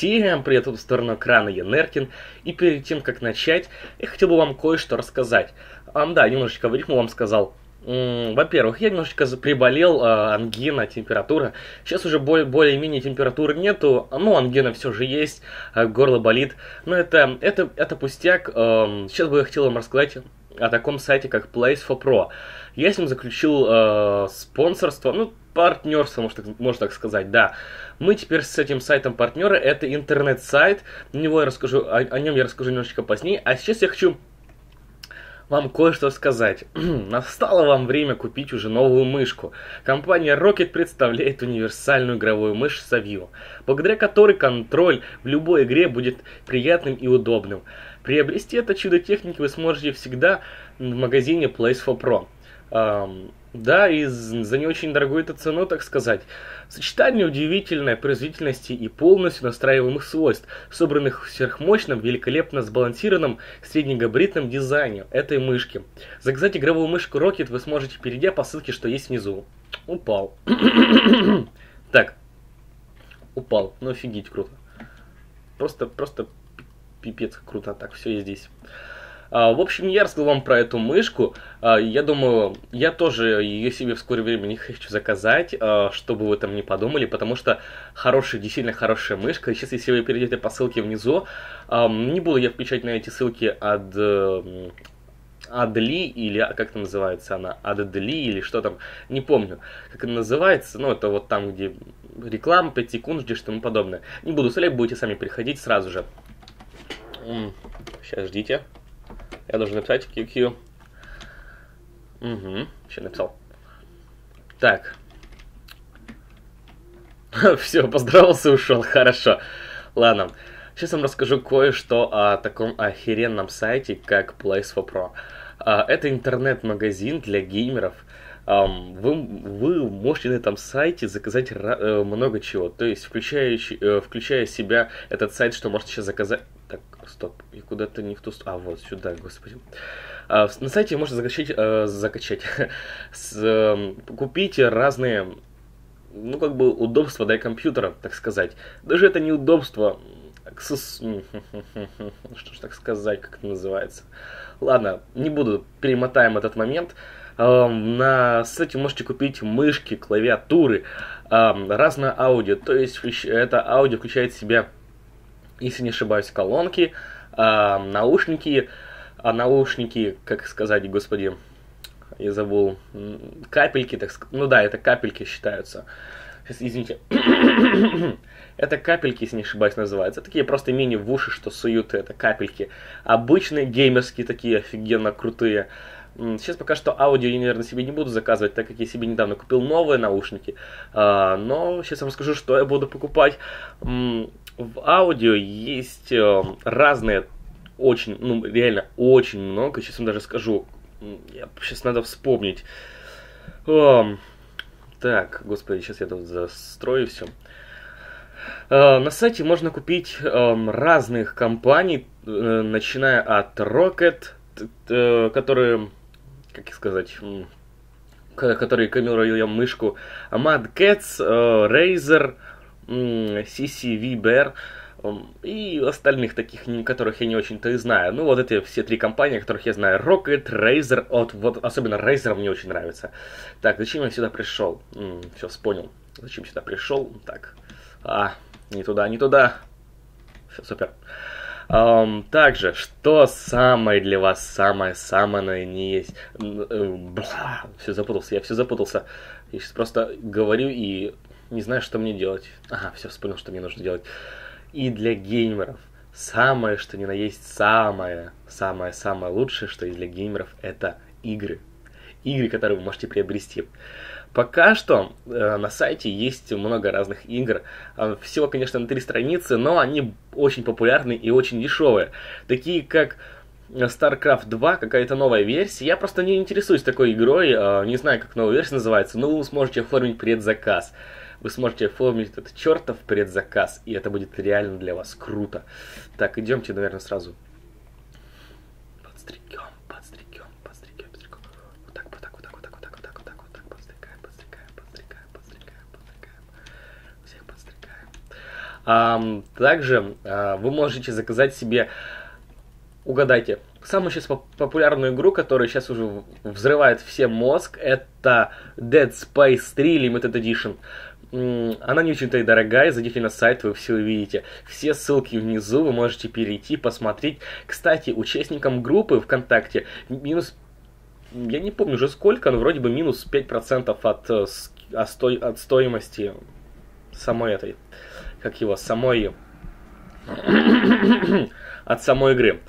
Всем привет, тут в сторону экрана я Неркин, и перед тем, как начать, я хотел бы вам кое-что рассказать. А, да, немножечко в рифму вам сказал. Во-первых, я немножечко приболел, э, ангина, температура. Сейчас уже более-менее температуры нету, ну, ангина все же есть, э, горло болит. Но это, это, это пустяк. Э, сейчас бы я хотел вам рассказать о таком сайте, как Place for Pro. Я с ним заключил э, спонсорство, ну, партнерство, можно, можно так сказать, да. Мы теперь с этим сайтом партнеры, это интернет-сайт, него я расскажу, о, о нем я расскажу немножечко позднее, а сейчас я хочу вам кое-что сказать. Настало вам время купить уже новую мышку. Компания Rocket представляет универсальную игровую мышь Savio, благодаря которой контроль в любой игре будет приятным и удобным. Приобрести это чудо техники вы сможете всегда в магазине Place for Pro. Да, и за не очень дорогую эту цену, так сказать. Сочетание удивительной производительности и полностью настраиваемых свойств, собранных в сверхмощном, великолепно сбалансированном среднегабаритном дизайне этой мышки. Заказать игровую мышку Rocket вы сможете, перейдя по ссылке, что есть внизу. Упал. так. Упал. Ну офигеть, круто. Просто, просто пипец круто. Так, все есть здесь. А, в общем, я рассказал вам про эту мышку. А, я думаю, я тоже ее себе в скорое время не хочу заказать, а, чтобы вы там не подумали, потому что хорошая, действительно хорошая мышка. Сейчас, если вы перейдете по ссылке внизу, не буду я включать на эти ссылки от Адли или как это называется она, Адли или что там, не помню, как это называется, ну это вот там, где реклама, 5 секунд ждешь и тому подобное. Не буду вставлять, будете сами переходить сразу же. Сейчас ждите. Я должен написать QQ. Угу, еще написал. Так. Все, поздоровался, ушел, хорошо. Ладно, сейчас вам расскажу кое-что о таком охеренном сайте, как Place for Pro. А, это интернет-магазин для геймеров. Вы, вы можете на этом сайте заказать э, много чего. То есть, включая, э, включая себя этот сайт, что можете сейчас заказать... Так, стоп, и куда-то не в ту сторону. А, вот сюда, господи. А, на сайте можно закачать, э, закачать с, э, купить разные, ну, как бы, удобства для компьютера, так сказать. Даже это не удобство, аксесс... что ж так сказать, как это называется. Ладно, не буду, перемотаем этот момент. Э, на сайте можете купить мышки, клавиатуры, э, разное аудио. То есть это аудио включает в себя если не ошибаюсь, колонки, а, наушники, а наушники, как сказать, господи, я забыл, капельки, так сказать, ну да, это капельки считаются. Сейчас, извините. это капельки, если не ошибаюсь, называются. Такие просто мини в уши, что суют это капельки. Обычные геймерские такие офигенно крутые. Сейчас пока что аудио я, наверное, себе не буду заказывать, так как я себе недавно купил новые наушники. А, но сейчас вам скажу, что я буду покупать в аудио есть э, разные, очень, ну, реально очень много. Сейчас вам даже скажу. Сейчас надо вспомнить. О, так, господи, сейчас я тут застрою все. Э, на сайте можно купить э, разных компаний, э, начиная от Rocket, э, которые, как сказать, которые рекламировали мышку, Mad Cats, э, Razer, CCV Bear и остальных таких, которых я не очень-то и знаю. Ну, вот эти все три компании, которых я знаю. Rocket, Razer, от, вот особенно Razer мне очень нравится. Так, зачем я сюда пришел? все, понял. Зачем сюда пришел? Так, а, не туда, не туда. Все, супер. Um, также, что самое для вас самое-самое не есть? Э, бла, все запутался, я все запутался. Я сейчас просто говорю и не знаю, что мне делать. Ага, все, вспомнил, что мне нужно делать. И для геймеров самое, что ни на есть, самое, самое, самое лучшее, что есть для геймеров, это игры. Игры, которые вы можете приобрести. Пока что э, на сайте есть много разных игр. Э, всего, конечно, на три страницы, но они очень популярны и очень дешевые. Такие как StarCraft 2, какая-то новая версия. Я просто не интересуюсь такой игрой, э, не знаю, как новая версия называется, но вы сможете оформить предзаказ вы сможете оформить этот чертов предзаказ, и это будет реально для вас круто. Так, идемте, наверное, сразу подстригем, подстригем, подстригем. Вот так, вот так, вот так, вот так, вот так, вот так, вот так, вот так, подстригаем, подстригаем, подстригаем, подстригаем, подстригаем. Всех подстригаем. А, также а, вы можете заказать себе, угадайте, самую сейчас популярную игру, которая сейчас уже взрывает все мозг, это Dead Space 3 Limited Edition. Она не очень-то и дорогая, зайдите на сайт, вы все увидите. Все ссылки внизу, вы можете перейти, посмотреть. Кстати, участникам группы ВКонтакте минус... Я не помню уже сколько, но вроде бы минус 5% от, э, от стоимости самой этой... Как его? Самой... от самой игры.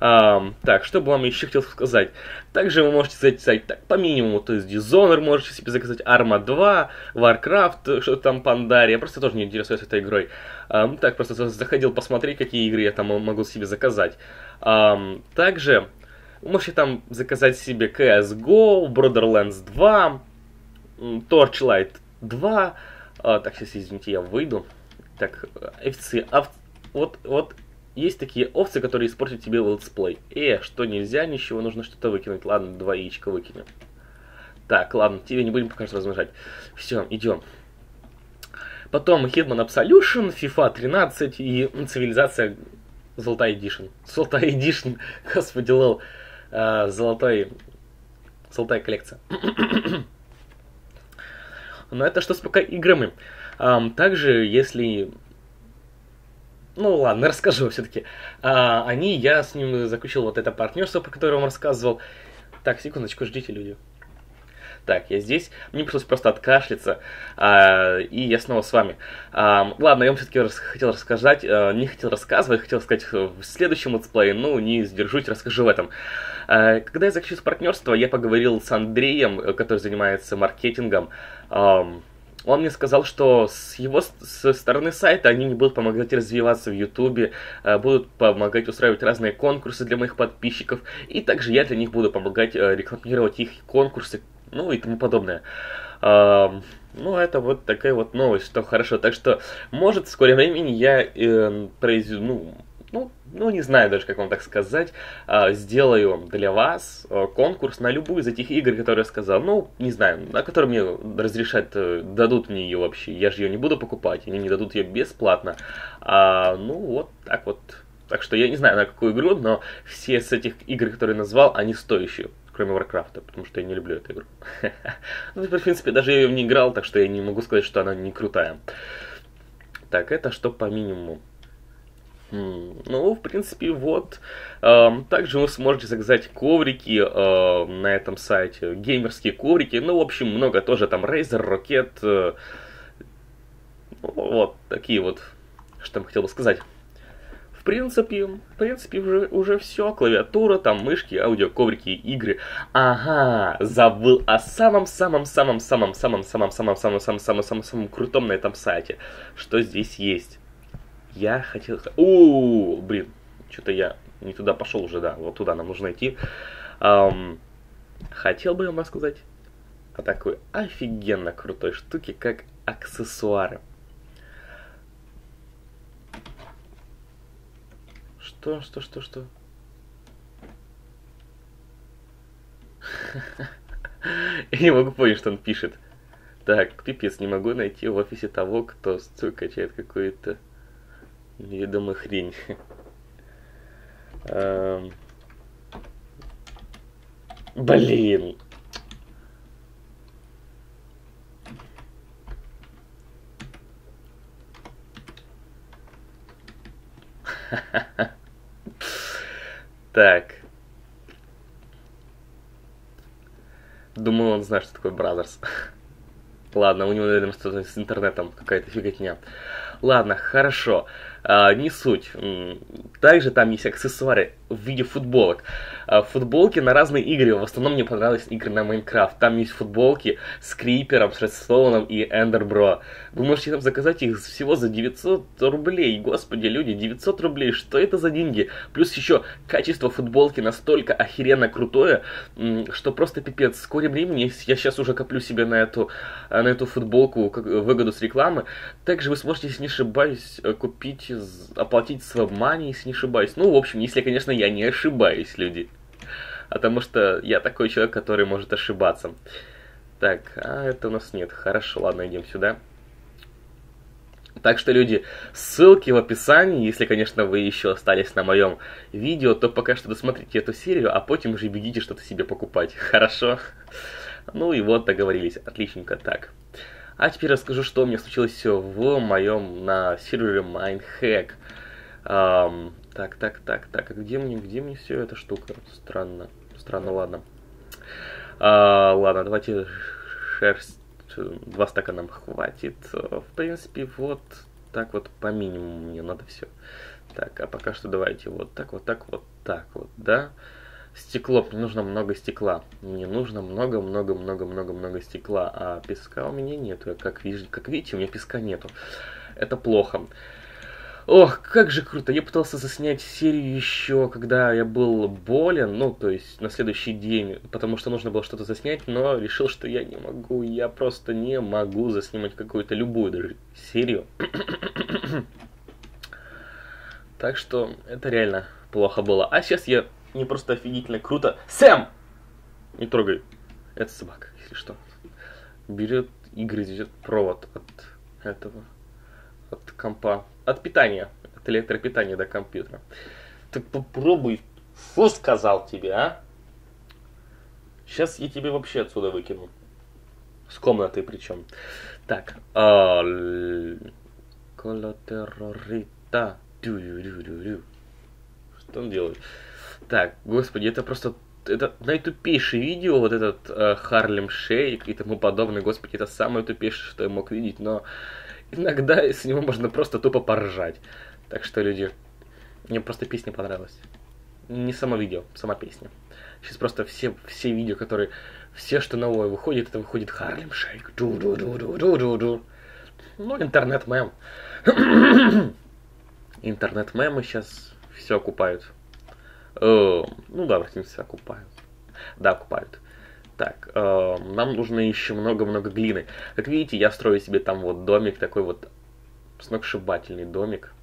Um, так, что бы вам еще хотел сказать? Также вы можете заказать так, по минимуму, то есть Dishonored можете себе заказать, Arma 2, Warcraft, что там Pandaria, я просто тоже не интересуюсь этой игрой. Um, так, просто заходил посмотреть, какие игры я там могу себе заказать. Um, также вы можете там заказать себе CSGO, Borderlands 2, Torchlight 2, uh, так, сейчас, извините, я выйду. Так, FC, ав... вот, вот есть такие овцы, которые испортят тебе let's play. Э, что нельзя, ничего, нужно что-то выкинуть. Ладно, два яичка выкинем. Так, ладно, тебе не будем пока что размножать. Все, идем. Потом Hitman Absolution, FIFA 13 и цивилизация Золотая Edition. Золотая Edition, господи, лол. А, золотой... Золотая коллекция. Но это что с пока играми. Также, если ну ладно, расскажу все-таки. А, они, я с ним заключил вот это партнерство, про которое вам рассказывал. Так, секундочку, ждите, люди. Так, я здесь. Мне пришлось просто откашляться, а, и я снова с вами. А, ладно, я вам все-таки рас- хотел рассказать, а, не хотел рассказывать, хотел сказать в следующем летсплее, ну, не сдержусь, расскажу в этом. А, когда я заключил партнерство, я поговорил с Андреем, который занимается маркетингом. А, он мне сказал, что с его со стороны сайта они не будут помогать развиваться в Ютубе, а будут помогать устраивать разные конкурсы для моих подписчиков, и также я для них буду помогать э, рекламировать их конкурсы, ну и тому подобное. Ну, это вот такая вот новость, что хорошо. Так что, может, в скором времени я э, произведу, ну, ну, ну, не знаю даже, как вам так сказать, а, сделаю для вас а, конкурс на любую из этих игр, которые я сказал. Ну, не знаю, на которые мне разрешат, э, дадут мне ее вообще. Я же ее не буду покупать, они не дадут ее бесплатно. А, ну, вот так вот. Так что я не знаю, на какую игру, но все с этих игр, которые я назвал, они стоящие кроме Варкрафта, потому что я не люблю эту игру. ну, в принципе, даже я ее не играл, так что я не могу сказать, что она не крутая. Так, это что по минимуму. Ну, в принципе, вот. Также вы сможете заказать коврики на этом сайте, геймерские коврики. Ну, в общем, много тоже там Razer, Rocket. Э, ну, вот такие вот, что там хотел бы сказать. В принципе, в принципе, уже, уже все. Клавиатура, там мышки, аудио, коврики, игры. Ага, забыл о самом-самом-самом-самом-самом-самом-самом-самом-самом-самом крутом на этом сайте. Что здесь есть. Я хотел... У, блин, что-то я не туда пошел уже, да, вот туда нам нужно идти. Um, хотел бы я вам рассказать о такой офигенно крутой штуке, как аксессуары. Что, что, что, что? Я не могу понять, что он пишет. Так, пипец, не могу найти в офисе того, кто качает какую-то Неведомая хрень. Эм. Блин. Так. Думаю, он знает, что такое Brothers. Ладно, у него, наверное, что-то с интернетом, какая-то фиготня. Ладно, хорошо а, не суть. Также там есть аксессуары в виде футболок. А, футболки на разные игры. В основном мне понравились игры на Майнкрафт. Там есть футболки с Крипером, с Редстоуном и Ender bro. Вы можете там заказать их всего за 900 рублей. Господи, люди, 900 рублей, что это за деньги? Плюс еще качество футболки настолько охеренно крутое, что просто пипец. В скором времени я сейчас уже коплю себе на эту, на эту футболку выгоду с рекламы. Также вы сможете, если не ошибаюсь, купить оплатить с WebMoney, если не ошибаюсь. Ну, в общем, если, конечно, я не ошибаюсь, люди. Потому что я такой человек, который может ошибаться. Так, а это у нас нет. Хорошо, ладно, идем сюда. Так что, люди, ссылки в описании, если, конечно, вы еще остались на моем видео, то пока что досмотрите эту серию, а потом уже бегите что-то себе покупать. Хорошо? Ну и вот, договорились. Отличненько так. А теперь расскажу, что у меня случилось в моем на сервере Mindhack. Um, так, так, так, так, а где мне, где мне все эта штука? Странно, странно, ладно. А, ладно, давайте шерсть два стакана хватит. В принципе, вот так вот по минимуму мне надо все. Так, а пока что давайте вот так, вот так, вот так вот, да? Стекло, мне нужно много стекла. Мне нужно много-много-много-много-много стекла, а песка у меня нету. Как, как видите, у меня песка нету. Это плохо. Ох, как же круто. Я пытался заснять серию еще, когда я был болен, ну, то есть на следующий день, потому что нужно было что-то заснять, но решил, что я не могу. Я просто не могу заснимать какую-то любую даже серию. так что это реально плохо было. А сейчас я не просто офигительно круто. Сэм! Не трогай. Это собака, если что. Берет и грызет провод от этого, от компа от питания, от электропитания до компьютера. Так попробуй, что сказал тебе, а? Сейчас я тебе вообще отсюда выкину. С комнаты причем. Так. А, Колотеррорита. Что он делает? Так, господи, это просто это наитупейшее видео, вот этот э, Харлем Шейк и тому подобное, господи, это самое тупейшее, что я мог видеть, но иногда с него можно просто тупо поржать. Так что, люди, мне просто песня понравилась. Не само видео, сама песня. Сейчас просто все, все видео, которые... Все, что новое выходит, это выходит Харлем Шейк. ду ду ду ду ду ду ду Ну, интернет-мем. интернет-мемы сейчас все окупают. Э, ну да, все окупают. Да, окупают. Так, э, нам нужно еще много-много глины. Как видите, я строю себе там вот домик, такой вот сногсшибательный домик.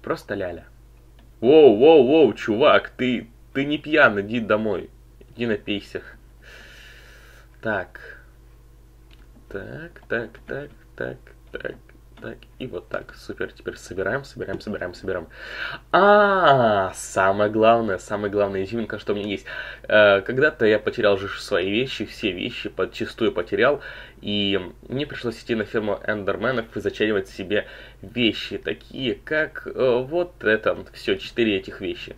Просто ляля. Воу, воу, воу, чувак, ты, ты не пьян, иди домой. Иди напейся. Так. Так, так, так, так, так. Так, и вот так. Супер. Теперь собираем, собираем, собираем, собираем. А, самое главное, самое главное изюминка, что у меня есть. Э, когда-то я потерял же свои вещи, все вещи подчастую потерял. И мне пришлось идти на ферму эндерменов и зачаривать себе вещи, такие как э, вот это, все, четыре этих вещи.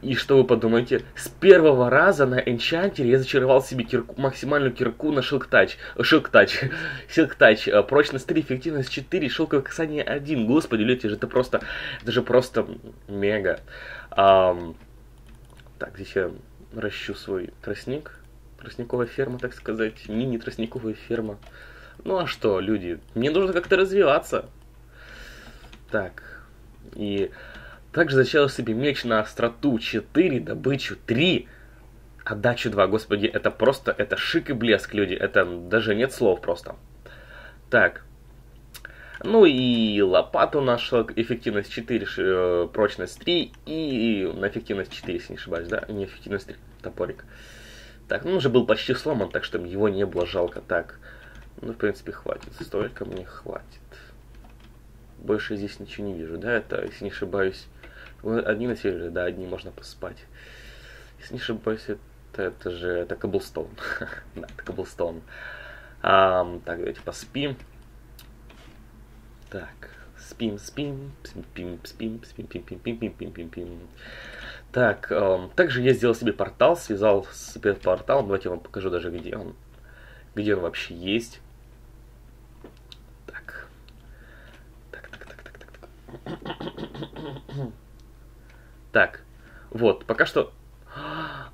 И что вы подумаете? С первого раза на Энчантере я зачаровал себе кирку, максимальную кирку на Шилктач. Шилктач. Шилктач. Прочность 3, эффективность 4, шелковое касание 1. Господи, люди, это просто, это же просто мега. Um, так, здесь я ращу свой тростник. Тростниковая ферма, так сказать. Мини-тростниковая ферма. Ну а что, люди, мне нужно как-то развиваться. Так, и также зачал себе меч на остроту 4, добычу 3, отдачу 2. Господи, это просто, это шик и блеск, люди. Это даже нет слов просто. Так. Ну и лопату нашел, эффективность 4, э, прочность 3 и на эффективность 4, если не ошибаюсь, да? Не эффективность 3, топорик. Так, ну уже был почти сломан, так что его не было жалко. Так, ну в принципе хватит, столько мне хватит. Больше здесь ничего не вижу, да? Это, если не ошибаюсь, Одни на севере, да, одни можно поспать. Если не ошибаюсь, это, это же это Каблстоун. да, это Каблстоун. А, так, давайте поспим. Так, спим, спим, спим, спим, спим, спим, спим, спим, спим, спим, спим, спим. Так, эм, также я сделал себе портал, связал с порталом. Давайте я вам покажу даже, где он, где он вообще есть. Так, так, так, так, так, так. так. Так, вот, пока что...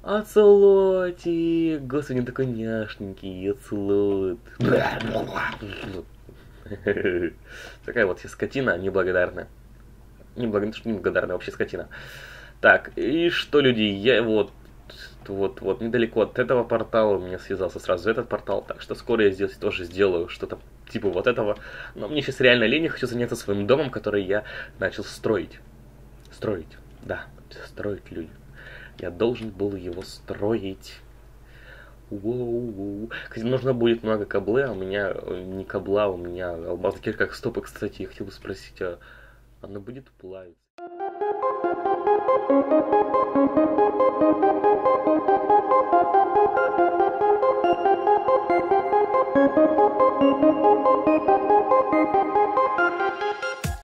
Оцелотик! Господи, он такой няшненький, оцелот. Такая вот скотина неблагодарная. Неблагодарная, неблагодарная вообще скотина. Так, и что, люди, я вот вот, вот, недалеко от этого портала у меня связался сразу этот портал, так что скоро я здесь тоже сделаю что-то типа вот этого. Но мне сейчас реально лень, я хочу заняться своим домом, который я начал строить. Строить. Да, строить люди. Я должен был его строить. Воу-воу. Кстати, нужно будет много каблы, а у меня э, не кабла, у меня алмаз как стопы. Кстати, я хотел бы спросить, а она будет плавиться?